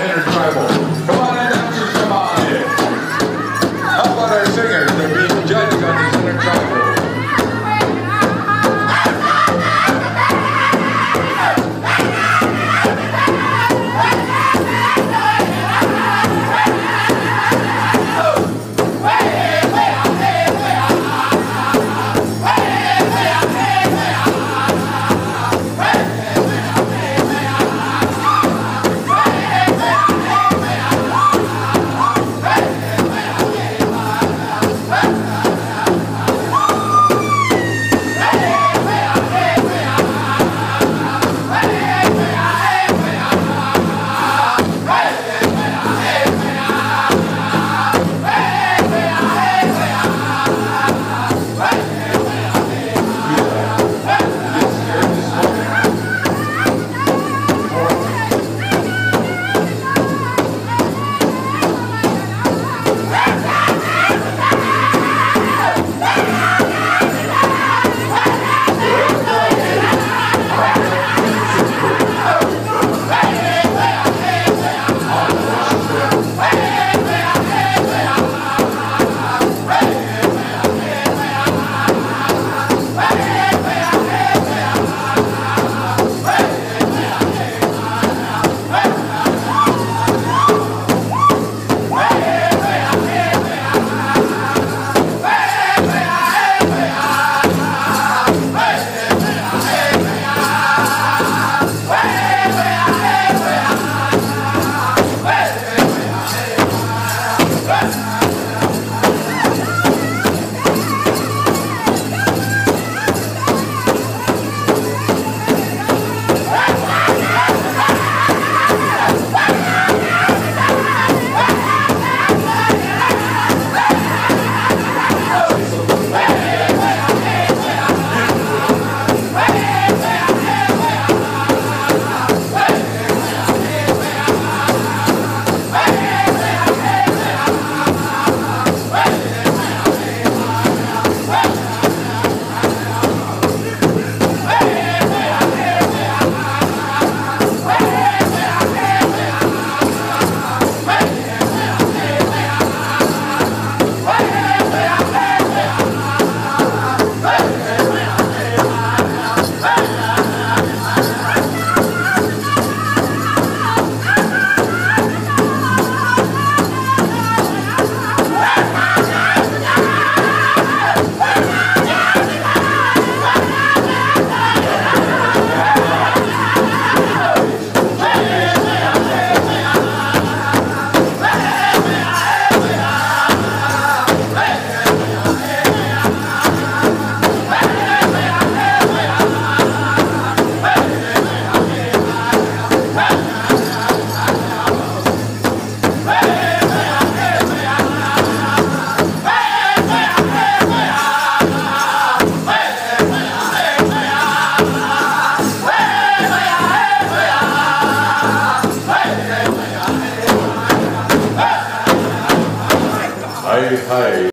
Intertribal. Hi.